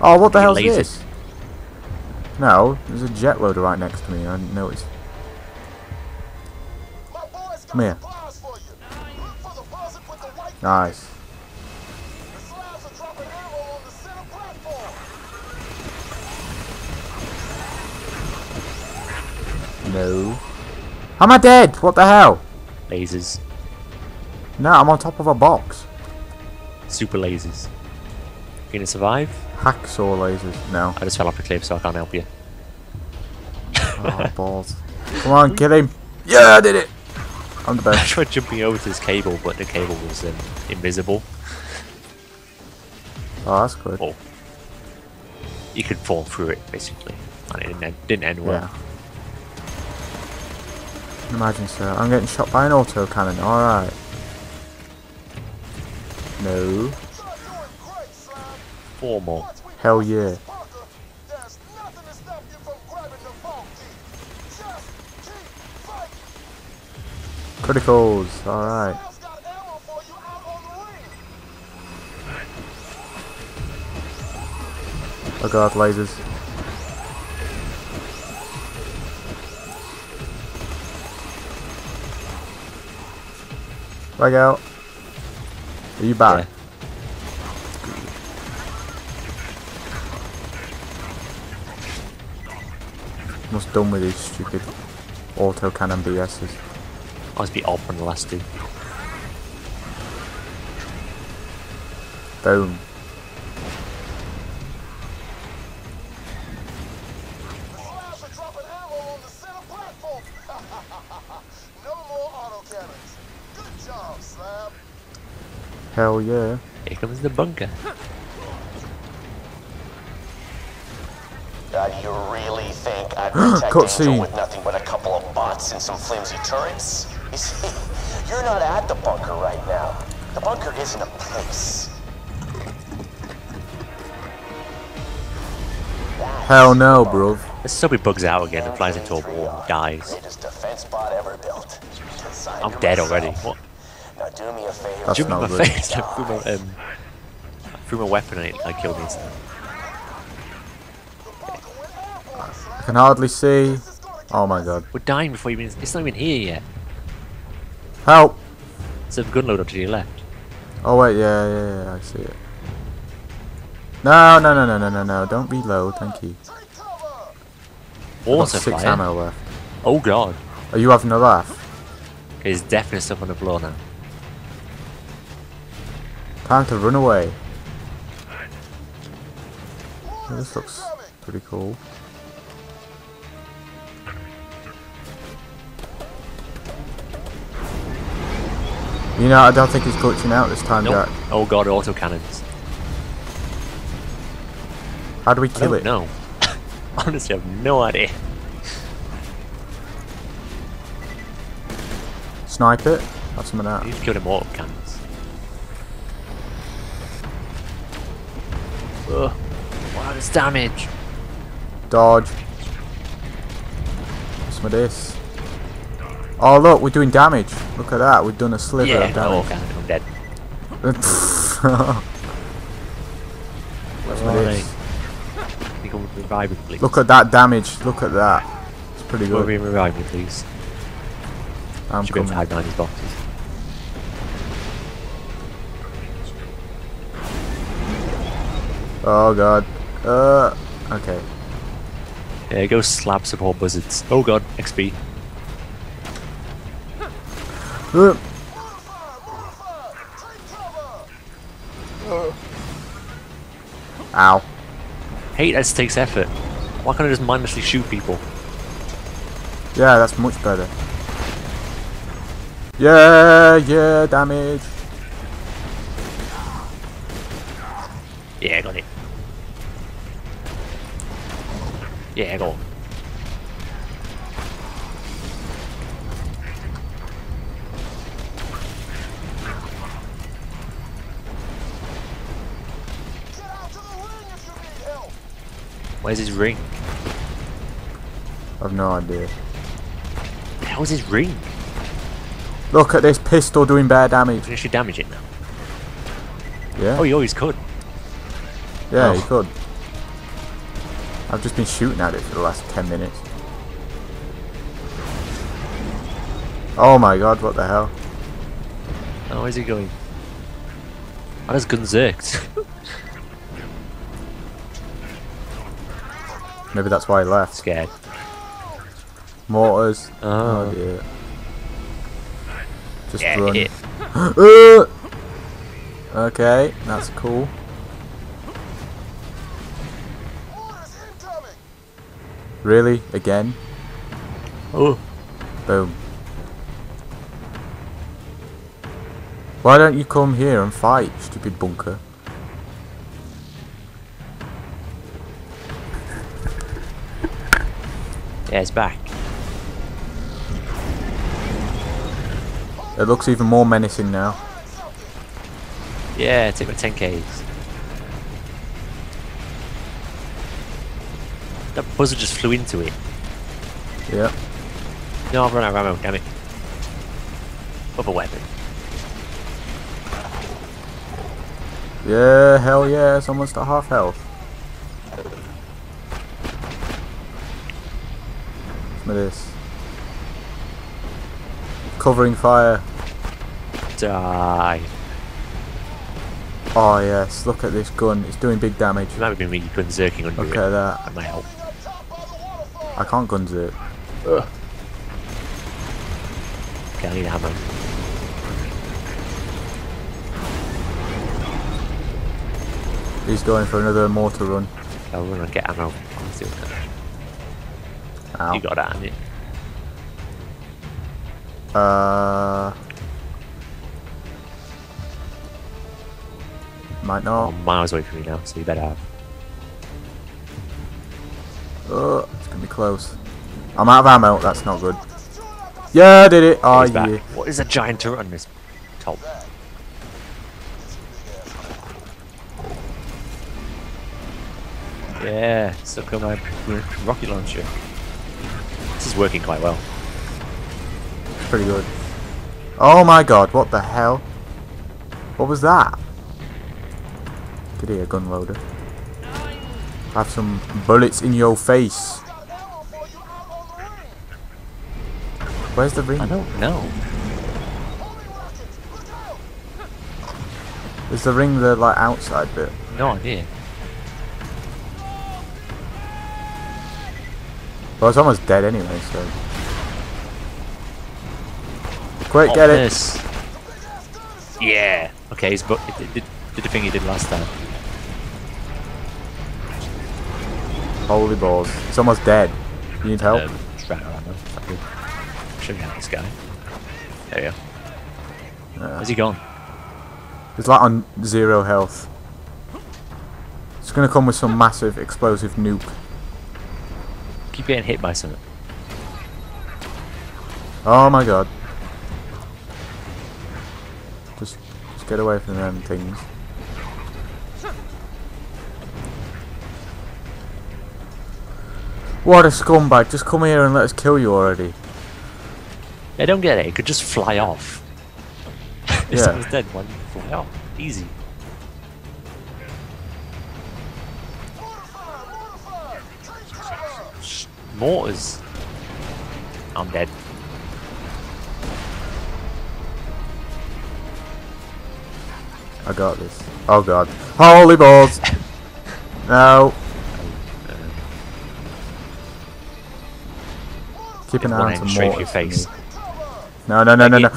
Oh, what the hell is this? No, there's a jet loader right next to me. I didn't notice. Come here. supplies for you. Look for the closet with the white Nice. The slabs are dropping ammo on the center platform. No. Am I dead? What the hell? Lasers. No, I'm on top of a box. Super lasers. You gonna survive? Hacksaw lasers. No. I just fell off a cliff so I can't help you. Oh, balls. Come on, kill him. Yeah, I did it. I'm the best. I tried jumping over to this cable, but the cable was um, invisible. Oh, that's good. Oh. You could fall through it, basically. And it didn't end, didn't end well. Yeah. Imagine so. I'm getting shot by an auto cannon. Alright. No. We Hell yeah. Criticals. Alright. Oh god, lasers. Leg out. Are you back? Almost done with these stupid auto cannon BSs. Oh, I must be up on the last two. Boom. The slabs are dropping ammo on the center platform. no more autocannons. Good job, Slab. Hell yeah. Here comes the bunker. You really think I'd protect Angel with nothing but a couple of bots and some flimsy turrets? You see, you're not at the bunker right now. The bunker isn't a place. That's Hell no, the bruv. bunker. This Subby bugs out again and flies into a wall and dies. Defense bot ever built. I'm her dead already. What? Now do me a favor. That's Jump in my not good. face. I threw my, um, I threw my weapon and it like, killed me instantly. I can hardly see. Oh my god. We're dying before you even. It's not even here yet. Help! There's a gun loader to your left. Oh wait, yeah, yeah, yeah, I see it. No, no, no, no, no, no, no. Don't reload, thank you. Take. I've got Water six fire. ammo left. Oh god. Are you having a laugh? There's definitely stuff on the floor now. Time to run away. This looks pretty cool. You know, I don't think he's glitching out this time, Nope. Jack. Oh god, auto cannons. How do we I kill don't it? No. Honestly, I have no idea. Snipe it? Have some of that. You've killed him auto cannons. Ugh. Wow, this damage. Dodge. Some of this. Oh look, we're doing damage. Look at that, we've done a sliver Yeah, of oh, damage. okay, I'm dead. What's Where with are this? they? You can revive me, please. Look at that damage. Look at that. It's pretty good. revive me, please. I'm Should be able coming. to hide behind these boxes. Oh god. Uh. Okay. Yeah, go slap support buzzards. Oh god, XP. Uh, Ow. Hate that takes effort. Why can't I just mindlessly shoot people? Yeah, that's much better. Yeah, yeah, damage. Yeah, I got it. Yeah, I got it. Where's his ring? I've no idea. How's his ring? Look at this pistol doing bare damage. Can actually damage it now? Yeah. Oh, you always could. yeah, oh. you could. I've just been shooting at it for the last 10 minutes. Oh my god, what the hell? Oh, where's he going? How does Gunzerked? Maybe that's why he left. Scared. Mortars. Oh. Oh dear. Just Yeah, run. Uh! okay, that's cool. Really? Again? Oh. Boom. Why don't you come here and fight, stupid bunker? Yeah, it's back. It looks even more menacing now. Yeah, take my 10Ks. That buzzer just flew into it. Yeah. No, I've run out of ammo, damn it. Other weapon. Yeah, hell yeah, it's almost at half health. Some of. Covering fire. Die. Oh yes, look at this gun, it's doing big damage. You might have been really Gunzerking under Look it. at that. That might help. Up top by the waterfall! I can't guns it. Okay, I need ammo. He's going for another mortar run. I'll run and get ammo. I'll do that. Ow. You got haven't you? Uh. Might Oh, not. miles away from you now, so you better have. Oh, it's gonna be close. I'm out of ammo. That's not good. Yeah, I did it. Oh He's back. What is a giant turret on this top? Yeah, stuck on my rocket launcher. This is working quite well. Pretty good. Oh my god, what the hell? What was that? Get here, gun loader. Have some bullets in your face. Got ammo for you out on the ring! Where's the ring? I don't know. Homing rockets! Look out! Is the ring the like outside bit? No idea. Well, it's almost dead anyway, so. Quick, Oh, get it! this. Yeah. Okay, he's but it did, did the thing he did last time. Holy balls. It's almost dead. You need help? Um, ran around though. Not good. Show you how this guy. There you go. Yeah. Where's he gone? It's like on zero health. It's gonna come with some massive explosive nuke. Keep getting hit by something. Oh my god. Just, just get away from them things. What a scumbag. Just come here and let us kill you already. I don't get it. It could just fly off. if Yeah. someone's dead, why fly off? Easy. Mortar fire! Mortar fire! Take cover! Sh- Mortars. I'm dead. I got this. Oh god. Holy balls! No. Um, Keep an eye on some straight your mortars for me. face. No, no, no, no, no.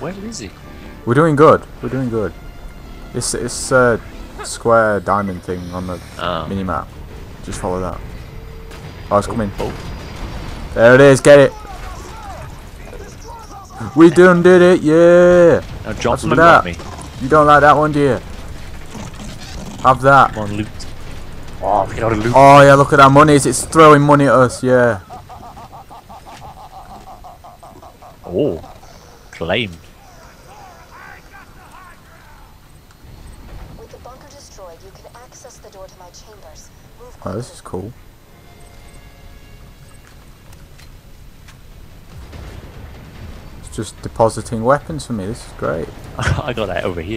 Where is he? We're doing good. We're doing good. It's it's a square diamond thing on the Oh. mini map. Just follow that. Oh, it's coming. Oh, There it is. Get it. We done did it. Yeah. now loot of at that. me. You don't like that one, do you? Have that. Come on, loot. Oh, at all the loot. Oh yeah, look at that money. It's throwing money at us. Yeah. Oh, claimed. With the bunker destroyed, you can access the door to my chambers. Move Oh, this is cool. It's just depositing weapons for me. This is great. I got that over here.